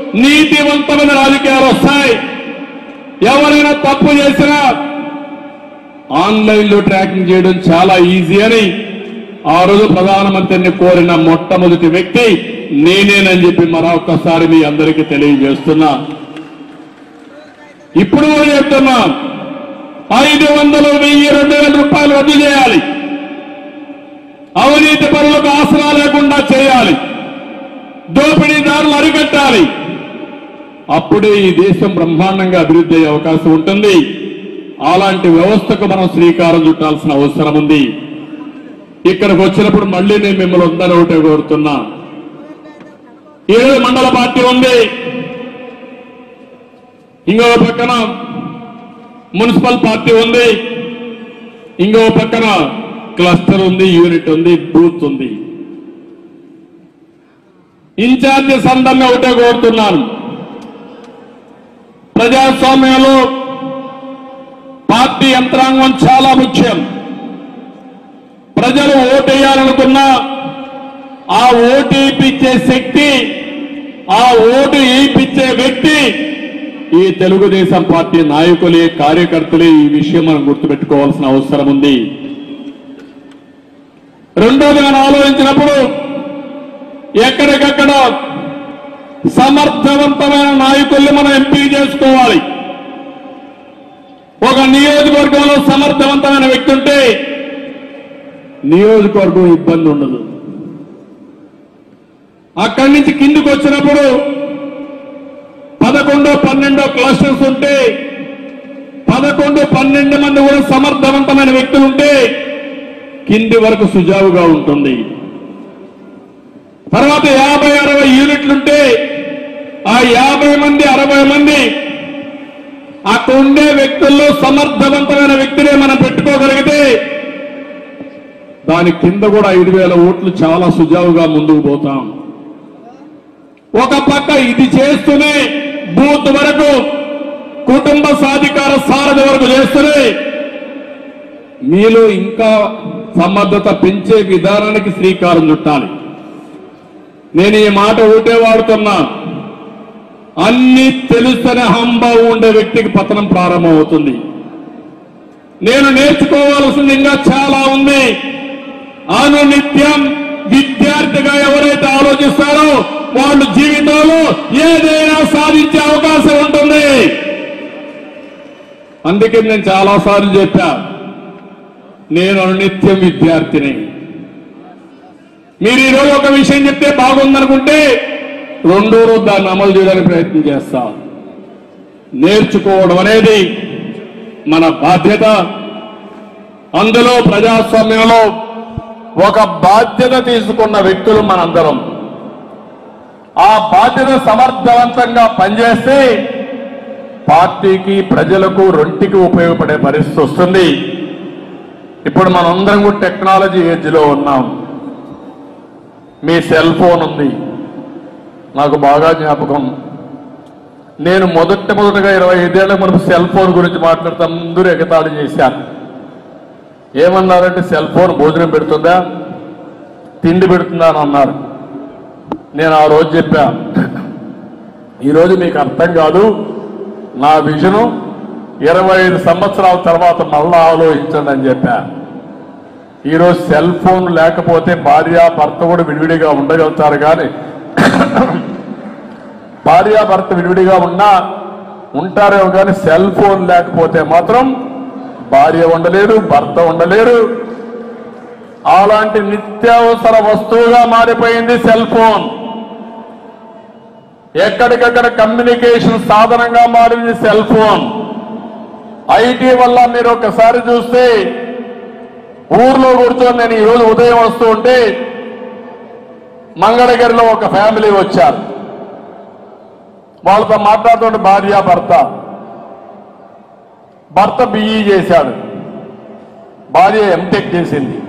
నీతివంతమైన రాజకీయాలు వస్తాయి. ఎవరైనా తప్పు చేసినా ఆన్లైన్లో ట్రాకింగ్ చేయడం చాలా ఈజీ అని ఆ రోజు ప్రధానమంత్రిని కోరిన మొట్టమొదటి వ్యక్తి నేనేనని చెప్పి మరొకసారి మీ అందరికీ తెలియజేస్తున్నా. ఇప్పుడు కూడా చెప్తున్నా ఐదు వందలు వెయ్యి రెండు వేల రూపాయలు రద్దు చేయాలి. అవినీతి పనులకు ఆసరా లేకుండా చేయాలి. దోపిడీదారులు అరికట్టాలి. అప్పుడే ఈ దేశం బ్రహ్మాండంగా అభివృద్ధి అయ్యే అవకాశం ఉంటుంది. అలాంటి వ్యవస్థకు మనం శ్రీకారం చుట్టాల్సిన అవసరం ఉంది. ఇక్కడికి వచ్చినప్పుడు మళ్ళీ నేను మిమ్మల్ని ఉందని ఒకటే కోరుతున్నా. ఏడు మండల పార్టీ ఉంది. ఇంకో పక్కన మున్సిపల్ పార్టీ ఉంది. ఇంకో పక్కన క్లస్టర్ ఉంది యూనిట్ ఉంది బూత్ ఉంది. ఇన్ఛార్జెస్ అందరినీ ఒకటే కోరుతున్నాను. ప్రజాస్వామ్యంలో పార్టీ యంత్రాంగం చాలా ముఖ్యం. ప్రజలు ఓటేయాలనుకున్నా ఆ ఓటు ఇప్పించే శక్తి ఆ ఓటు వేయించే వ్యక్తి ఈ తెలుగుదేశం పార్టీ నాయకులే కార్యకర్తలే ఈ విషయం మనం గుర్తుపెట్టుకోవాల్సిన అవసరం ఉంది. రెండోది మనం ఆలోచించినప్పుడు ఎక్కడికక్కడ సమర్థవంతమైన నాయకుల్ని మనం ఎంపిక చేసుకోవాలి. ఒక నియోజకవర్గంలో సమర్థవంతమైన వ్యక్తి ఉంటే నియోజకవర్గం ఇబ్బంది ఉండదు. అక్కడి నుంచి కిందికి వచ్చినప్పుడు పదకొండో పన్నెండో క్లస్టర్స్ ఉంటే పదకొండు పన్నెండు మంది కూడా సమర్థవంతమైన వ్యక్తులు ఉంటే కింది వరకు సుజావుగా ఉంటుంది. తర్వాత యాభై అరవై యూనిట్లుంటే ఆ యాభై మంది అరవై మంది అక్కడ ఉండే వ్యక్తుల్లో సమర్థవంతమైన వ్యక్తినే మనం పెట్టుకోగలిగితే దాని కింద కూడా ఐదు వేల ఓట్లు చాలా సుజావుగా ముందుకు పోతాం. ఒక పక్క ఇది చేస్తూనే బూత్ వరకు కుటుంబ సాధికార సారథి వరకు చేస్తూనే మీలో ఇంకా సమర్థత పెంచే విధానానికి శ్రీకారం చుట్టాలి. నేను ఈ మాట ఒకటే వాడుతున్నా. అన్ని తెలుసని హంభావు ఉండే వ్యక్తికి పతనం ప్రారంభమవుతుంది. నేను నేర్చుకోవాల్సింది ఇంకా చాలా ఉంది. అనునిత్యం విద్యార్థిగా ఎవరైతే ఆలోచిస్తారో వాళ్ళు జీవితంలో ఏదైనా సాధించే అవకాశం ఉంటుంది. అందుకే నేను చాలాసార్లు చెప్పా నేను అనునిత్యం విద్యార్థిని. మీరు ఈరోజు ఒక విషయం చెప్తే బాగుందనుకుంటే రెండో రోజు దాన్ని అమలు చేయడానికి ప్రయత్నం చేస్తాం. నేర్చుకోవడం అనేది మన బాధ్యత. అందులో ప్రజాస్వామ్యంలో ఒక బాధ్యత తీసుకున్న వ్యక్తులు మనందరం. ఆ బాధ్యత సమర్థవంతంగా పనిచేస్తే పార్టీకి ప్రజలకు రొంటికి ఉపయోగపడే పరిస్థితి వస్తుంది. ఇప్పుడు మనందరం కూడా టెక్నాలజీ ఏజ్లో ఉన్నాం. మీ సెల్ ఫోన్ ఉంది. నాకు బాగా జ్ఞాపకం. నేను మొదట మొదటగా ఇరవై ఐదేళ్ళ మునుపు సెల్ ఫోన్ గురించి మాట్లాడుతూ అందరూ ఎగతాళి చేశాను ఏమన్నారంటే సెల్ ఫోన్ భోజనం పెడుతుందా? తిండి పెడుతుందా? అని అన్నారు. నేను ఆ రోజు చెప్పా ఈరోజు మీకు అర్థం కాదు. నా విజను ఇరవై ఐదు సంవత్సరాల తర్వాత మళ్ళా ఆలోచించండి అని చెప్పా. ఈరోజు సెల్ ఫోన్ లేకపోతే భార్య భర్త కూడా విడివిడిగా ఉండగలుగుతారు కానీ భార్య భర్త విడివిడిగా ఉన్నా ఉంటారేమో కానీ సెల్ ఫోన్ లేకపోతే మాత్రం భార్య ఉండలేరు భర్త ఉండలేరు అలాంటి నిత్యావసర వస్తువుగా మారిపోయింది సెల్ ఫోన్. ఎక్కడికక్కడ కమ్యూనికేషన్ సాధనంగా మారింది సెల్ ఫోన్. ఐటీ వల్ల మీరు ఒకసారి చూస్తే ఊర్లో కూర్చొని నేను ఈరోజు ఉదయం వస్తూ ఉంటే మంగళగిరిలో ఒక ఫ్యామిలీ వచ్చారు. వాళ్ళతో మాట్లాడుతుంటే భార్య భర్త. భర్త బిఈ చేశాడు. భార్య ఎంటెక్ చేసింది.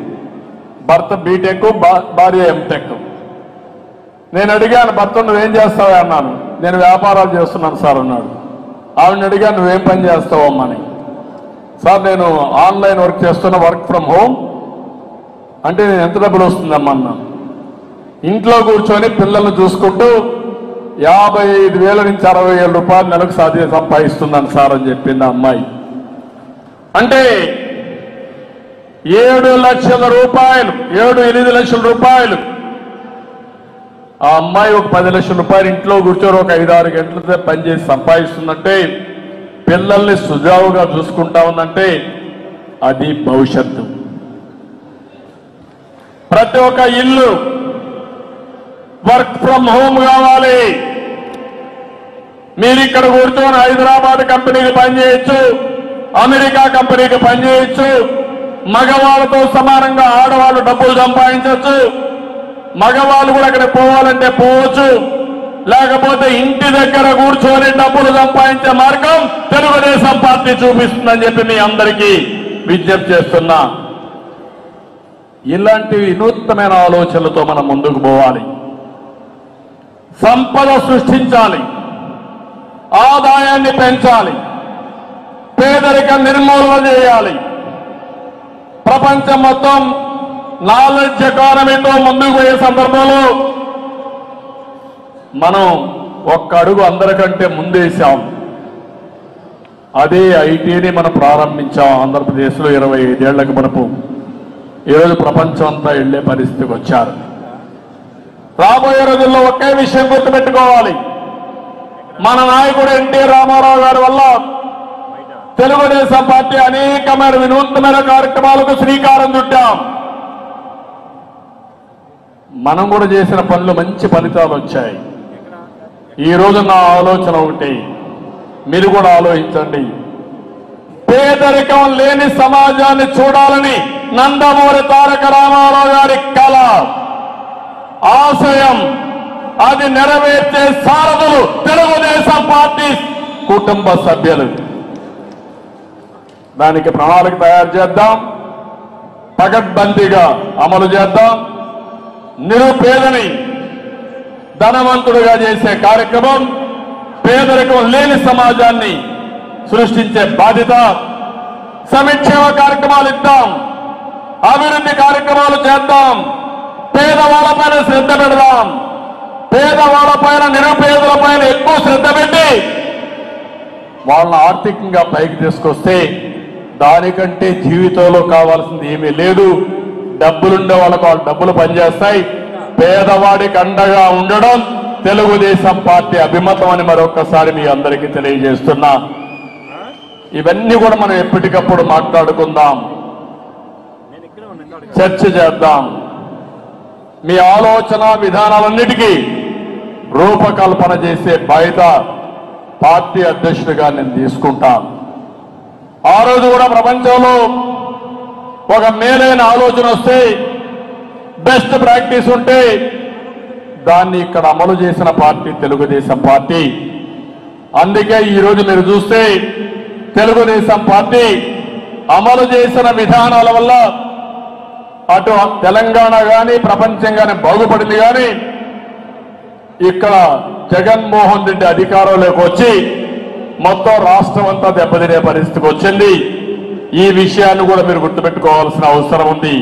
భర్త బీటెక్ భా- భార్య ఎంటెక్ నేను అడిగాను భర్త నువ్వేం చేస్తావా? అన్నాను. నేను వ్యాపారాలు చేస్తున్నాను సార్ అన్నాడు. ఆవిడని అడిగాను నువ్వేం పని చేస్తావమ్మని సార్ నేను ఆన్లైన్ వర్క్ చేస్తున్న వర్క్ ఫ్రమ్ హోమ్. అంటే నేను ఎంత డబ్బులు వస్తుందమ్మా? అన్నాను. ఇంట్లో కూర్చొని పిల్లల్ని చూసుకుంటూ యాభై ఐదు వేల నుంచి అరవై వేల రూపాయలు నెలకు సాధ్య సంపాదిస్తుందని సార్ అని చెప్పింది ఆ అమ్మాయి. అంటే ఏడు లక్షల రూపాయలు ఏడు ఎనిమిది లక్షల రూపాయలు. ఆ అమ్మాయి ఒక పది లక్షల రూపాయలు ఇంట్లో కూర్చొని ఒక ఐదు ఆరు గంటలతో పనిచేసి సంపాదిస్తుందంటే పిల్లల్ని సుజావుగా చూసుకుంటా ఉందంటే అది భవిష్యత్తు. ప్రతి ఒక్క ఇల్లు వర్క్ ఫ్రమ్ హోమ్ కావాలి. మీరు ఇక్కడ కూర్చొని హైదరాబాద్ కంపెనీకి పనిచేయొచ్చు అమెరికా కంపెనీకి పనిచేయొచ్చు మగవాళ్ళతో సమానంగా ఆడవాళ్ళు డబ్బులు సంపాదించవచ్చు మగవాళ్ళు కూడా అక్కడ పోవాలంటే పోవచ్చు లేకపోతే ఇంటి దగ్గర కూర్చొని డబ్బులు సంపాదించే మార్గం తెలుగుదేశం పార్టీ చూపిస్తుందని చెప్పి మీ అందరికీ విజ్ఞప్తి చేస్తున్నా. ఇలాంటి వినూత్నమైన ఆలోచనలతో మనం ముందుకు పోవాలి. సంపద సృష్టించాలి. ఆదాయాన్ని పెంచాలి. పేదరిక నిర్మూలన చేయాలి. ప్రపంచం మొత్తం నాలెడ్జ్ ఎకానమీతో ముందుకు పోయే సందర్భంలో మనం ఒక్క అడుగు అందరికంటే ముందేశాం. అదే ఐటీని మనం ప్రారంభించాం ఆంధ్రప్రదేశ్లో ఇరవై ఐదేళ్ళకు మనపు. ఈరోజు ప్రపంచం అంతా వెళ్ళే పరిస్థితికి వచ్చారు. రాబోయే రోజుల్లో ఒకే విషయం గుర్తుపెట్టుకోవాలి. మన నాయకుడు ఎన్టీ రామారావు గారి వల్ల తెలుగుదేశం పార్టీ అనేకమైన వినూత్నమైన కార్యక్రమాలకు శ్రీకారం చుట్టాం. మనం కూడా చేసిన పనులు మంచి ఫలితాలు వచ్చాయి. ఈ రోజు నా ఆలోచన ఒకటి. మీరు కూడా ఆలోచించండి. పేదరికం లేని సమాజాన్ని చూడాలని నందమూరి తారక రామారావు గారి కళ. ఆశయం అది నెరవేర్చే సారథులు తెలుగుదేశం పార్టీ కుటుంబ సభ్యులు. దానికి ప్రణాళిక తయారు చేద్దాం. పగడ్బందీగా అమలు చేద్దాం. నిరుపేదని ధనవంతుడుగా చేసే కార్యక్రమం పేదరికం లేని సమాజాన్ని సృష్టించే బాధ్యత. సంక్షేమ కార్యక్రమాలు ఇద్దాం. అభివృద్ధి కార్యక్రమాలు చేద్దాం. పేదవాళ్ళ పైన శ్రద్ధ పెడదాం. పేదవాళ్ళపైన నిరుపేదలపైన ఎక్కువ శ్రద్ధ పెట్టి వాళ్ళని ఆర్థికంగా పైకి తీసుకొస్తే దానికంటే జీవితంలో కావాల్సింది ఏమీ లేదు. డబ్బులుండే వాళ్ళకు వాళ్ళు డబ్బులు పనిచేస్తాయి. పేదవాడికి అండగా ఉండడం తెలుగుదేశం పార్టీ అభిమతం అని మరొకసారి మీ అందరికీ తెలియజేస్తున్నా. ఇవన్నీ కూడా మనం ఎప్పటికప్పుడు మాట్లాడుకుందాం. చర్చ చేద్దాం. మీ ఆలోచన విధానాలన్నిటికీ రూపకల్పన చేసే బయట పార్టీ అధ్యక్షుడిగా నేను తీసుకుంటాను ఆ రోజు కూడా ప్రపంచంలో ఒక మేలైన ఆలోచన వస్తే బెస్ట్ ప్రాక్టీస్ ఉంటే దాన్ని ఇక్కడ అమలు చేసిన పార్టీ తెలుగుదేశం పార్టీ. అందుకే ఈరోజు మీరు చూస్తే తెలుగుదేశం పార్టీ అమలు చేసిన విధానాల వల్ల అటు తెలంగాణ కానీ ప్రపంచం కానీ బాగుపడింది కానీ ఇక్కడ జగన్మోహన్ రెడ్డి అధికారంలోకి వచ్చి మొత్తం రాష్ట్రం అంతా దెబ్బతినే పరిస్థితికి వచ్చింది. ఈ విషయాన్ని కూడా మీరు గుర్తుపెట్టుకోవాల్సిన అవసరం ఉంది.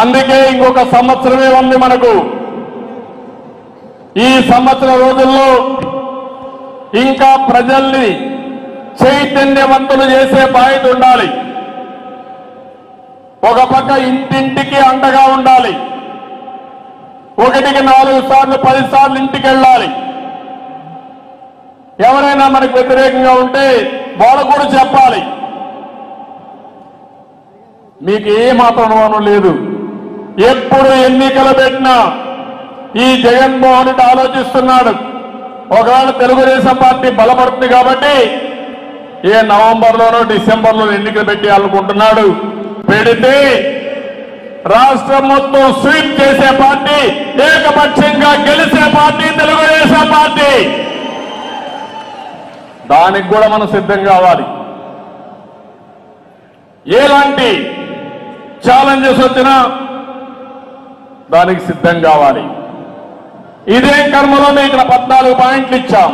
అందుకే ఇంకొక సంవత్సరమే ఉంది మనకు. ఈ సంవత్సర రోజుల్లో ఇంకా ప్రజల్ని చైతన్యవంతులు చేసే బాధ్యత ఉండాలి. ఒక పక్క ఇంటింటికి అండగా ఉండాలి. ఒకటికి నాలుగు సార్లు పది సార్లు ఇంటికి వెళ్ళాలి ఎవరైనా మనకు వ్యతిరేకంగా ఉంటే వాళ్ళు కూడా చెప్పాలి. మీకు ఏ మాత్రం అనుమానం లేదు. ఎప్పుడు ఎన్నికలు పెట్టినా ఈ జగన్మోహన్ రెడ్డి ఆలోచిస్తున్నాడు. ఒకవేళ తెలుగుదేశం పార్టీ బలపడుతుంది కాబట్టి ఏ నవంబర్లోనో డిసెంబర్లోనో ఎన్నికలు పెట్టాలనుకుంటున్నాడు పెడితే రాష్ట్రం మొత్తం స్వీప్ చేసే పార్టీ ఏకపక్షంగా గెలిచే పార్టీ తెలుగుదేశం పార్టీ. దానికి కూడా మనం సిద్ధం కావాలి. ఎలాంటి ఛాలెంజెస్ వచ్చినా దానికి సిద్ధం కావాలి. ఇదే కర్మలో మేము ఇక్కడ పద్నాలుగు పాయింట్లు ఇచ్చాం.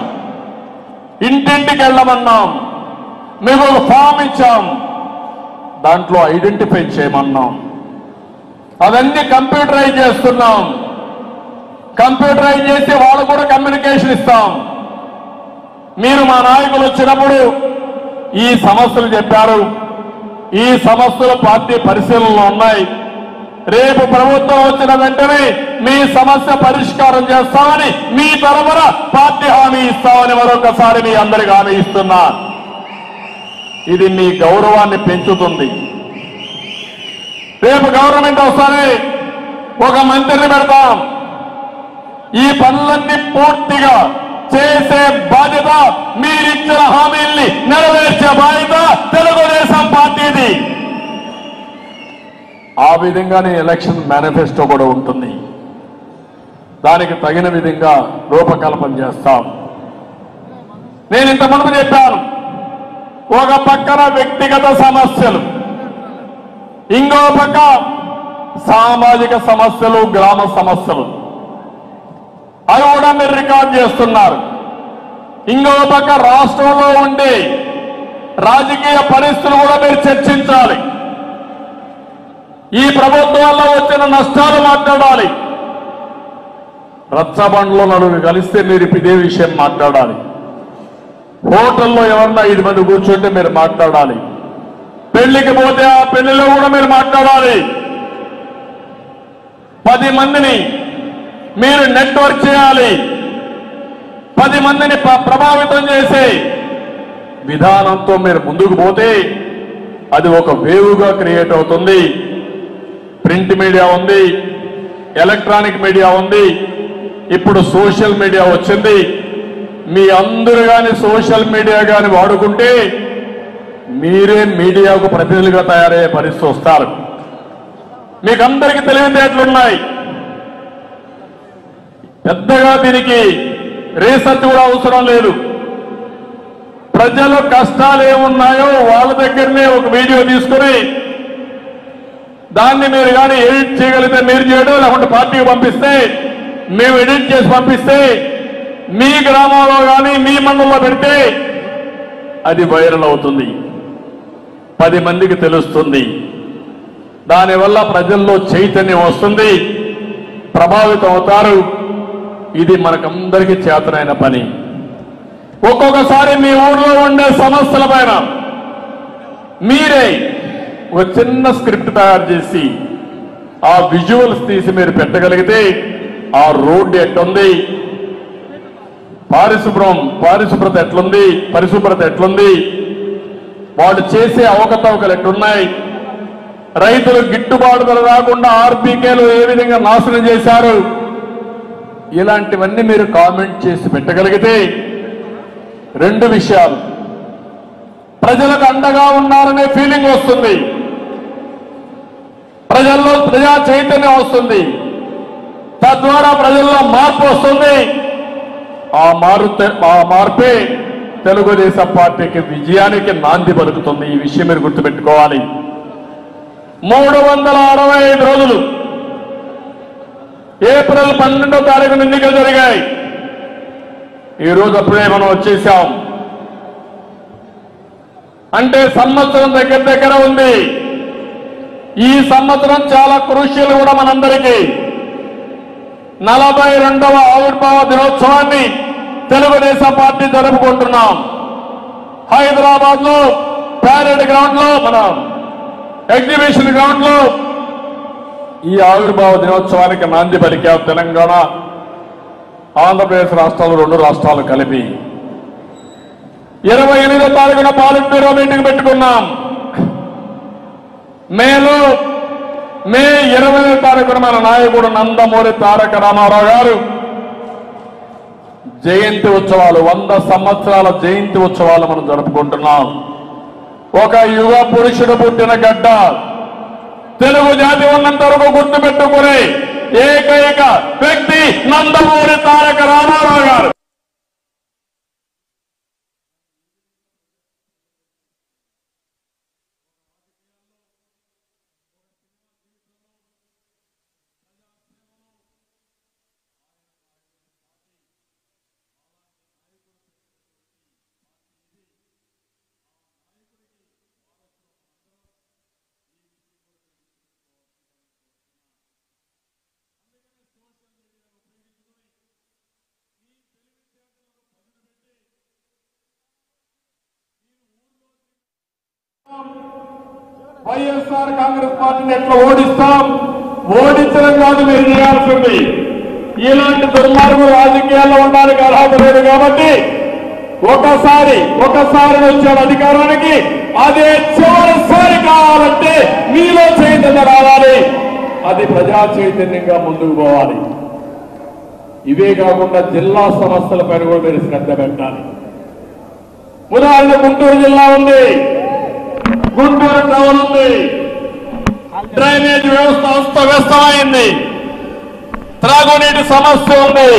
ఇంటింటికి వెళ్ళమన్నాం. మేము ఒక ఫామ్ ఇచ్చాం. దాంట్లో ఐడెంటిఫై చేయమన్నాం. అవన్నీ కంప్యూటరైజ్ చేస్తున్నాం. కంప్యూటరైజ్ చేసి వాళ్ళు కూడా కమ్యూనికేషన్ ఇస్తాం. మీరు మా నాయకులు వచ్చినప్పుడు ఈ సమస్యలు చెప్పారు. ఈ సమస్యలు పార్టీ పరిశీలనలో ఉన్నాయి. రేపు ప్రభుత్వం వచ్చిన వెంటనే మీ సమస్య పరిష్కారం చేస్తామని మీ తరఫున పార్టీ హామీ ఇస్తామని మరొకసారి మీ అందరికి హామీ ఇస్తున్నా. ఇది మీ గౌరవాన్ని పెంచుతుంది. రేపు గవర్నమెంట్ వస్తానే ఒక మంత్రిని పెడతాం. ఈ పనులన్నీ పూర్తిగా చేసే బాధ్యత మీరిచ్చిన హామీల్ని నెరవేర్చే బాధ్యత తెలుగుదేశం పార్టీది. ఆ విధంగానే ఎలక్షన్ మేనిఫెస్టో కూడా ఉంటుంది. దానికి తగిన విధంగా రూపకల్పన చేస్తాం. నేను ఇంత మునుపు చెప్పాను ఒక పక్కన వ్యక్తిగత సమస్యలు ఇంకో పక్క సామాజిక సమస్యలు గ్రామ సమస్యలు. అవి కూడా మీరు రికార్డ్ చేస్తున్నారు. ఇంకో పక్క రాష్ట్రంలో ఉండే రాజకీయ పరిస్థితులు కూడా మీరు చర్చించాలి. ఈ ప్రభుత్వం వల్ల వచ్చిన నష్టాలు మాట్లాడాలి. రచ్చబండ్లో నలుగురు కలిస్తే మీరు ఇదే విషయం మాట్లాడాలి. హోటల్లో ఎవరన్నా ఐదు మంది కూర్చుంటే మీరు మాట్లాడాలి. పెళ్ళికి పోతే ఆ పెళ్ళిలో కూడా మీరు మాట్లాడాలి. పది మందిని మీరు నెట్వర్క్ చేయాలి. పది మందిని ప్రభావితం చేసే విధానంతో మీరు ముందుకు పోతే అది ఒక వేవుగా క్రియేట్ అవుతుంది. ప్రింట్ మీడియా ఉంది ఎలక్ట్రానిక్ మీడియా ఉంది ఇప్పుడు సోషల్ మీడియా వచ్చింది. మీ అందరు కానీ సోషల్ మీడియా కానీ వాడుకుంటే మీరే మీడియాకు ప్రతినిధులుగా తయారయ్యే పరిస్థితి వస్తారు. మీకు అందరికీ తెలివితేటలున్నాయి పెద్దగా దీనికి రీసెర్చ్ కూడా అవసరం లేదు. ప్రజలు కష్టాలు ఏమున్నాయో వాళ్ళ దగ్గరనే ఒక వీడియో తీసుకుని దాన్ని మీరు కానీ ఎడిట్ చేయగలిగితే మీరు చేయడం లేకుంటే పార్టీకి పంపిస్తే మేము ఎడిట్ చేసి పంపిస్తే మీ గ్రామంలో కానీ మీ మండలంలో పెడితే అది వైరల్ అవుతుంది. పది మందికి తెలుస్తుంది. దానివల్ల ప్రజల్లో చైతన్యం వస్తుంది. ప్రభావితం అవుతారు. ఇది మనకందరికీ చేతనైన పని. ఒక్కొక్కసారి మీ ఊర్లో ఉండే సమస్యల పైన మీరే ఒక చిన్న స్క్రిప్ట్ తయారు చేసి ఆ విజువల్స్ తీసి మీరు పెట్టగలిగితే ఆ రోడ్డు ఎట్టుంది? పారిశుభ్రం పారిశుభ్రత ఎట్లుంది? పరిశుభ్రత ఎట్లుంది? వాళ్ళు చేసే అవకతవకలు ఎట్లున్నాయి? రైతులు గిట్టుబాటు ధర రాకుండా ఆర్బీకేలు ఏ విధంగా నాశనం చేశారు? ఇలాంటివన్నీ మీరు కామెంట్ చేసి పెట్టగలిగితే రెండు విషయాలు. ప్రజలకు అండగా ఉన్నారనే ఫీలింగ్ వస్తుంది. ప్రజల్లో ప్రజా చైతన్యం వస్తుంది. తద్వారా ప్రజల్లో మార్పు వస్తుంది. ఆ మారు ఆ మార్పే తెలుగుదేశం పార్టీకి విజయానికి నాంది పలుకుతుంది. ఈ విషయం మీరు గుర్తుపెట్టుకోవాలి. మూడు వందల అరవై ఐదు రోజులు ఏప్రిల్ పన్నెండో తారీఖున ఎన్నికలు జరిగాయి. ఈ రోజు అప్పుడే మనం వచ్చేసాం. అంటే సంవత్సరం దగ్గర దగ్గర ఉంది. ఈ సంవత్సరం చాలా క్రూషియల్ కూడా మనందరికీ. నలభై రెండవ ఆవిర్భావ దినోత్సవాన్ని తెలుగుదేశం పార్టీ జరుపుకుంటున్నాం. హైదరాబాద్లో ప్యారెడ్ గ్రౌండ్లో మన ఎగ్జిబిషన్ గ్రౌండ్లో ఈ ఆవిర్భావ దినోత్సవానికి నాంది పలికాం తెలంగాణ ఆంధ్రప్రదేశ్ రాష్ట్రాలు రెండు రాష్ట్రాలు కలిపి. ఇరవై ఎనిమిదో తారీఖున పాలిట్ బ్యూరో మీటింగ్ పెట్టుకున్నాం. మేలో మే ఇరవై తారీఖున మన నాయకుడు నందమూరి తారక రామారావు గారు జయంతి ఉత్సవాలు వంద సంవత్సరాల జయంతి ఉత్సవాలు మనం జరుపుకుంటున్నాం. ఒక యుగ పురుషుడు పుట్టిన గడ్డ తెలుగు జాతి ఉన్నంత వరకు గుర్తు పెట్టుకునే ఏకైక వ్యక్తి నందమూరి తారక రామారావు గారు. వైఎస్ఆర్ కాంగ్రెస్ పార్టీని ఎట్లా ఓడిస్తాం? ఓడించడం కాదు మీరు చేయాల్సింది. ఇలాంటి దుర్మార్గులు రాజకీయాల్లో ఉండడానికి అర్హత లేదు కాబట్టి ఒకసారి ఒకసారి వచ్చాడు అధికారానికి అదే చివరిసారి కావాలంటే మీలో చైతన్యం రావాలి. అది ప్రజా చైతన్యంగా ముందుకు పోవాలి. ఇవే కాకుండా జిల్లా సమస్యల పైన కూడా మీరు శ్రద్ధ పెట్టాలి. ఉదాహరణ గుంటూరు జిల్లా ఉంది. గుంటూరు ట్రవల్ ఉంది డ్రైనేజ్ వ్యవస్థ అస్తవ్యస్తమైంది త్రాగునీటి సమస్య ఉంది.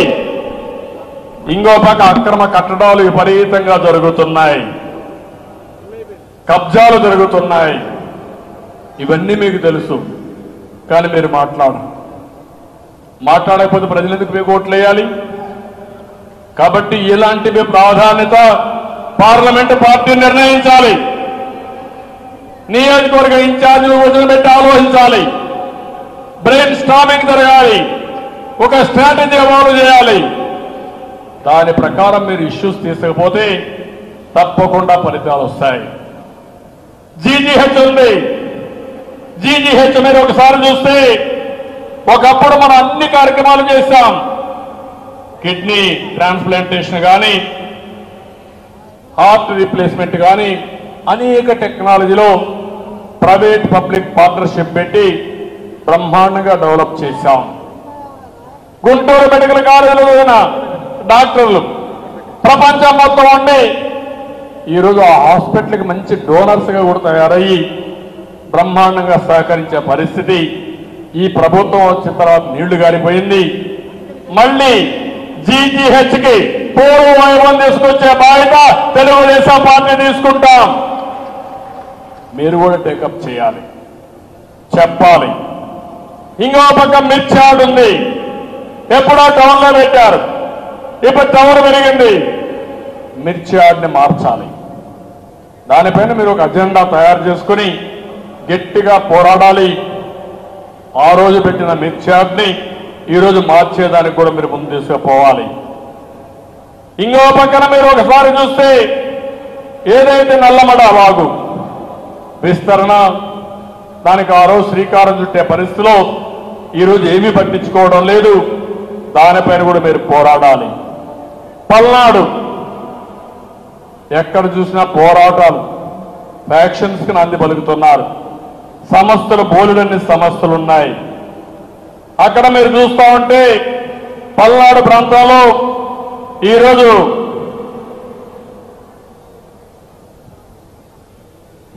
ఇంకో పక్క అక్రమ కట్టడాలు విపరీతంగా జరుగుతున్నాయి. కబ్జాలు జరుగుతున్నాయి. ఇవన్నీ మీకు తెలుసు. కానీ మీరు మాట్లాడు మాట్లాడకపోతే ప్రజలు ఎందుకు మీకు ఓట్లు వేయాలి? కాబట్టి ఇలాంటివి ప్రాధాన్యత పార్లమెంటు పార్టీ నిర్ణయించాలి. నియోజకవర్గ ఇన్ఛార్జీలు వదిలిపెట్టి ఆలోచించాలి. బ్రెయిన్ స్టామింగ్ జరగాలి. ఒక స్ట్రాటజీ అమలు చేయాలి. దాని ప్రకారం మీరు ఇష్యూస్ తీసుకపోతే తప్పకుండా ఫలితాలు వస్తాయి. జీజీహెచ్ ఉంది. జీజీహెచ్ మీరు ఒకసారి చూస్తే ఒకప్పుడు మనం అన్ని కార్యక్రమాలు చేశాం. కిడ్నీ ట్రాన్స్ప్లాంటేషన్ కానీ హార్ట్ రీప్లేస్మెంట్ కానీ అనేక టెక్నాలజీలో ప్రైవేట్ పబ్లిక్ పార్ట్నర్షిప్ పెట్టి బ్రహ్మాండంగా డెవలప్ చేశాం. గుంటూరు మెడికల్ కాలేజీలో డాక్టర్లు ప్రపంచం మొత్తం ఉండి ఈరోజు ఆ హాస్పిటల్కి మంచి డోనర్స్గా కూడా తయారయ్యి బ్రహ్మాండంగా సహకరించే పరిస్థితి. ఈ ప్రభుత్వం వచ్చిన తర్వాత నీళ్ళు గారిపోయింది. మళ్ళీ జీజీహెచ్కి పూర్వ వైభవం తీసుకొచ్చే బాధ్యత తెలుగుదేశం పార్టీ తీసుకుంటాం. మీరు కూడా టేకప్ చేయాలి. చెప్పాలి. ఇంకో పక్క మిర్చాడు ఉంది. ఎప్పుడో టౌన్ పెట్టారు. ఇప్పుడు టవర్ పెరిగింది. మిర్చాడ్ని మార్చాలి. దానిపైన మీరు ఒక అజెండా తయారు చేసుకుని గట్టిగా పోరాడాలి. ఆ రోజు పెట్టిన మిర్చాడ్ని ఈరోజు మార్చేదానికి కూడా మీరు ముందు తీసుకుపోవాలి. ఇంకో పక్కన మీరు ఒకసారి చూస్తే ఏదైతే నల్లమడ వాగు విస్తరణ. దానికి ఆ రోజు శ్రీకారం చుట్టే పరిస్థితిలో ఈరోజు ఏమీ పట్టించుకోవడం లేదు. దానిపైన కూడా మీరు పోరాడాలి. పల్నాడు ఎక్కడ చూసినా పోరాటాలు. ఫ్యాక్షన్స్కి నంది పలుకుతున్నారు. సమస్యలు బోలుడన్ని సమస్యలు ఉన్నాయి. అక్కడ మీరు చూస్తా ఉంటే పల్నాడు ప్రాంతంలో ఈరోజు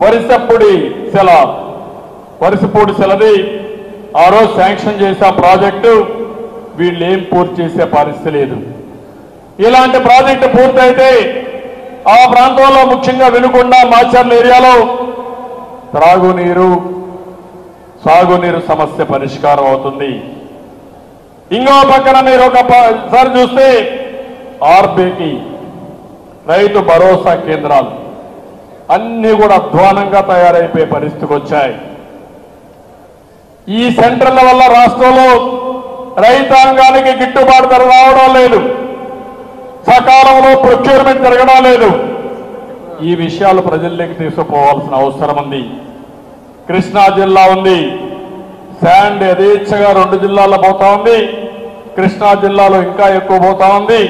వరిసప్పుడి సెల వరిసపూడి శిలది ఆ రోజు శాంక్షన్ చేసే ప్రాజెక్టు వీళ్ళు ఏం పూర్తి చేసే పరిస్థితి లేదు. ఇలాంటి ప్రాజెక్టు పూర్తయితే ఆ ప్రాంతంలో ముఖ్యంగా వెనుకొండ మాచర్ల ఏరియాలో త్రాగునీరు సాగునీరు సమస్య పరిష్కారం అవుతుంది. ఇంకో పక్కన మీరు ఒకసారి చూస్తే ఆర్బీకి రైతు భరోసా కేంద్రాలు. అన్నీ కూడా అధ్వానంగా తయారైపోయే పరిస్థితికి వచ్చాయి. ఈ సెంటర్ల వల్ల రాష్ట్రంలో రైతాంగానికి గిట్టుబాటు ధర రావడం లేదు. సకాలంలో ప్రొక్యూర్మెంట్ జరగడం లేదు. ఈ విషయాలు ప్రజల్లోకి తీసుకుపోవాల్సిన అవసరం ఉంది. కృష్ణా జిల్లా ఉంది. శాండ్ యథేచ్ఛగా రెండు జిల్లాల్లో పోతా ఉంది. కృష్ణా జిల్లాలో ఇంకా ఎక్కువ పోతా ఉంది.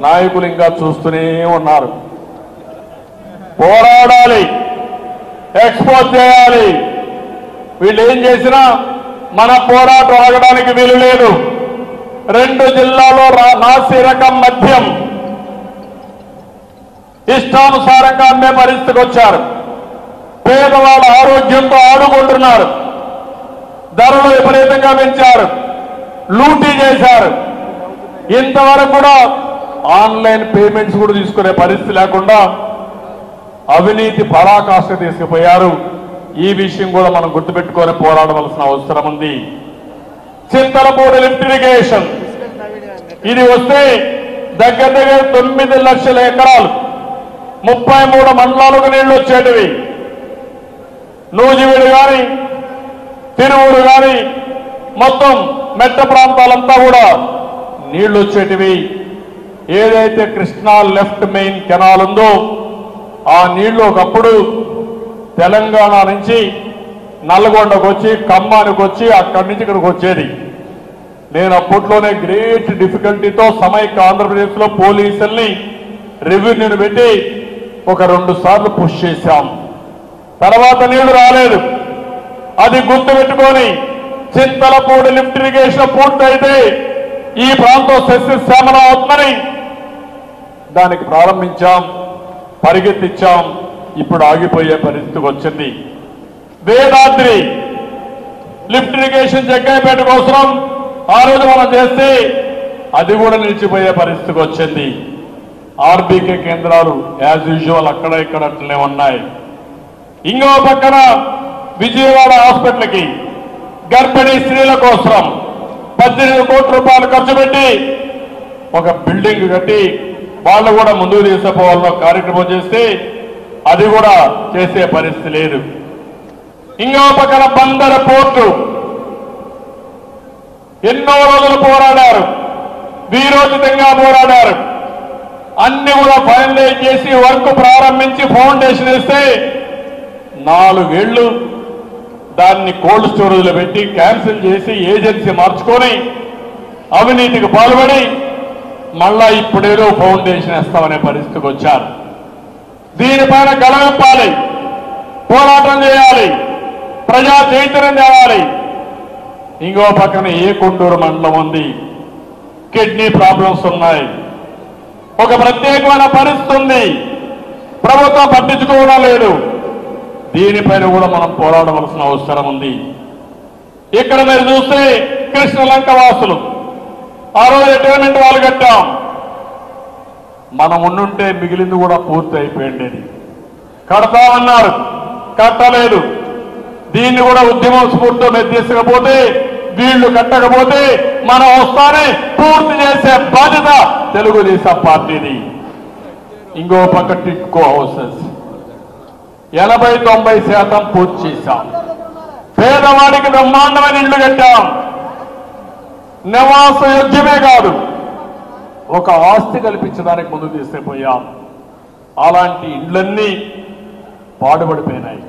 నాయకులు ఇంకా చూస్తూనే ఉన్నారు. పోరాడాలి. ఎక్స్పోజ్ చేయాలి. వీళ్ళు ఏం చేసినా మన పోరాటం ఆగడానికి వీలు లేదు. రెండు జిల్లాలో రా- నాసి రకం మద్యం ఇష్టానుసారంగా అమ్మే పరిస్థితికి వచ్చారు. పేదవాళ్ళ ఆరోగ్యంతో ఆడుకుంటున్నారు. ధరలు విపరీతంగా పెంచారు. లూటీ చేశారు. ఇంతవరకు కూడా ఆన్లైన్ పేమెంట్స్ కూడా తీసుకునే పరిస్థితి లేకుండా అవినీతి పరాకాష్ట తీసుకుపోయారు. ఈ విషయం కూడా మనం గుర్తుపెట్టుకొని పోరాడవలసిన అవసరం ఉంది. Chintalapudi lift irrigation. ఇది వస్తే దగ్గర దగ్గర తొమ్మిది లక్షల ఎకరాలు. ముప్పై మూడు మండలాలకు నీళ్ళు వచ్చేటివి. నూజివీడు కానీ తిరువురు కానీ మొత్తం మెట్ట ప్రాంతాలంతా కూడా నీళ్ళు వచ్చేటివి. ఏదైతే కృష్ణా లెఫ్ట్ మెయిన్ కెనాల్ ఉందో ఆ నీళ్ళు ఒకప్పుడు తెలంగాణ నుంచి నల్లగొండకు వచ్చి ఖమ్మానికి వచ్చి అక్కడి నుంచి ఇక్కడికి వచ్చేది. నేను అప్పట్లోనే గ్రేట్ డిఫికల్టీతో సమైక్య ఆంధ్రప్రదేశ్లో పోలీసుల్ని రెవెన్యూని పెట్టి ఒక రెండు సార్లు పుష్ చేశాం. తర్వాత నీళ్ళు రాలేదు. అది గుర్తుపెట్టుకొని చింతలపూడి లిఫ్ట్ ఇరిగేషన్ పూర్తయితే ఈ ప్రాంతం సస్యశ్యామలం అవుతుందని దానికి ప్రారంభించాం. పరిగెత్తిచ్చాం. ఇప్పుడు ఆగిపోయే పరిస్థితికి వచ్చింది. వేదాద్రి లిఫ్ట్ ఇరిగేషన్ జగ్గాయపేట కోసం ఆ రోజు మనం చేస్తే అది కూడా నిలిచిపోయే పరిస్థితికి వచ్చింది. ఆర్బీకే కేంద్రాలు యాజ్ యూజువల్ అక్కడ ఇక్కడ అట్లనే ఉన్నాయి. ఇంకో పక్కన విజయవాడ హాస్పిటల్కి గర్భిణీ స్త్రీల కోసం పద్దెనిమిది కోట్ల రూపాయలు ఖర్చు పెట్టి ఒక బిల్డింగ్ కట్టి వాళ్ళు కూడా ముందుకు తీసుకుపోవాలన్న కార్యక్రమం చేస్తే అది కూడా చేసే పరిస్థితి లేదు. ఇంకా పక్కన బందర పోర్టు. ఎన్నో రోజులు పోరాడారు. వీరోచితంగా పోరాడారు. అన్ని కూడా ఫైనలైజ్ చేసి వర్క్ ప్రారంభించి ఫౌండేషన్ ఇస్తే నాలుగేళ్ళు దాన్ని కోల్డ్ స్టోరేజ్లో పెట్టి క్యాన్సిల్ చేసి ఏజెన్సీ మార్చుకొని అవినీతికి పాల్పడి మళ్ళా ఇప్పుడేదో ఫౌండేషన్ వేస్తామనే పరిస్థితికి వచ్చారు. దీనిపైన గడవిప్పాలి పోరాటం చేయాలి. ప్రజా చైతన్యం తేవాలి. ఇంకో పక్కన ఏ కొండూరు మండలం ఉంది? కిడ్నీ ప్రాబ్లమ్స్ ఉన్నాయి. ఒక ప్రత్యేకమైన పరిస్థితి ఉంది. ప్రభుత్వం పట్టించుకోవడం లేదు. దీనిపైన కూడా మనం పోరాడవలసిన అవసరం ఉంది. ఇక్కడ మీరు చూస్తే కృష్ణలంక వాసులు. ఆ రోజు రిటైర్మెంట్ వాళ్ళు కట్టాం. మనం ఉండుంటే మిగిలింది కూడా పూర్తి అయిపోయింది కడతామన్నారు కట్టలేదు. దీన్ని కూడా ఉద్యమం స్ఫూర్తితో మీరు తీసుకపోతే వీళ్ళు కట్టకపోతే మనం వస్తానే పూర్తి చేసే బాధ్యత తెలుగుదేశం పార్టీది. ఇంకో పక్క టిక్కో హౌసెస్. ఎనభై తొంభై శాతం పూర్తి చేశాం. పేదవాడికి బ్రహ్మాండమైన ఇళ్ళు కట్టాం. నివాస యోగ్యమే కాదు. ఒక ఆస్తి కల్పించడానికి ముందు తీసుకుపోయాం అలాంటి ఇళ్ళన్నీ పాడుపడిపోయినాయి